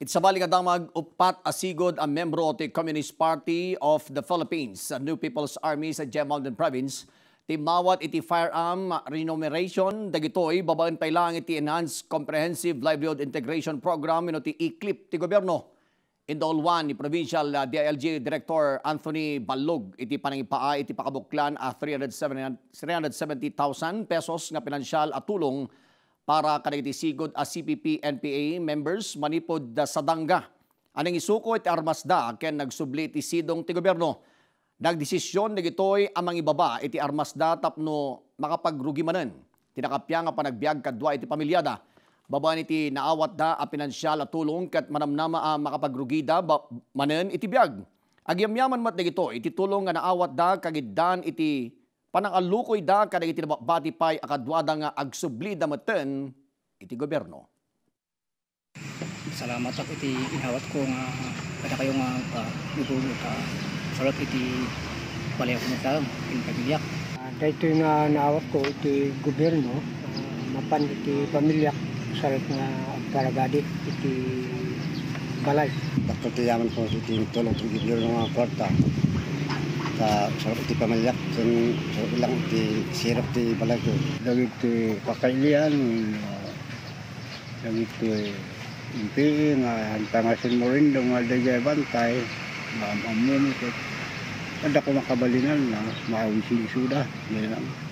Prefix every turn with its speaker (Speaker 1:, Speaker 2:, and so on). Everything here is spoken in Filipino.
Speaker 1: It's sa bali nga damag upat asigod ang membro ti Communist Party of the Philippines New People's Army sa Gem Mountain Province. Timawat iti firearm remuneration dagitoy babaen pa lang iti Enhanced Comprehensive Livelihood Integration Program ino ti ICLIP ti gobyerno. Indol 1 ni Provincial uh, DILG Director Anthony Balog iti panangipaa iti pakabuklan a 370,000 pesos nga pinansyal at tulong para kadagiti sigod a CPP NPA members manipod da sadanga. Anong isuko iti armasda ken nagsubli iti sidong ti gobyerno. Nagdesisyon na gitoy amang ibaba iti armasda tapno makapagrugi manen. Tinakapya nga panagbiag kadwa iti pamilyada. Babaan iti naawat da a pinansyal at tulong kat manamnama a makapagrugida ba, manen iti biag. Agyamyaman mat na iti tulong nga naawat da kagiddan iti panangalukoy da kadag iti bati pay akadwada nga agsubli da maten iti gobyerno.
Speaker 2: Salamat ako iti inawat ko nga kada kayo nga uh, nagulog ka sarap iti balay ko nita in pagbiyak.
Speaker 3: Uh, dahito nga naawat ko iti gobyerno, uh, mapan iti pamilya sarap nga paragadi iti balay.
Speaker 4: Pagkatiyaman po sa iti tulong sa gobyerno nga kwarta sa sarap iti pamilyak kung sarap lang iti sirap iti balay ko.
Speaker 5: dagiti pakailian dagiti impi nga tangasin mo rin daw nga dagay bantay maamamumit at ko makabalinan na maawisin suda. Yan lang.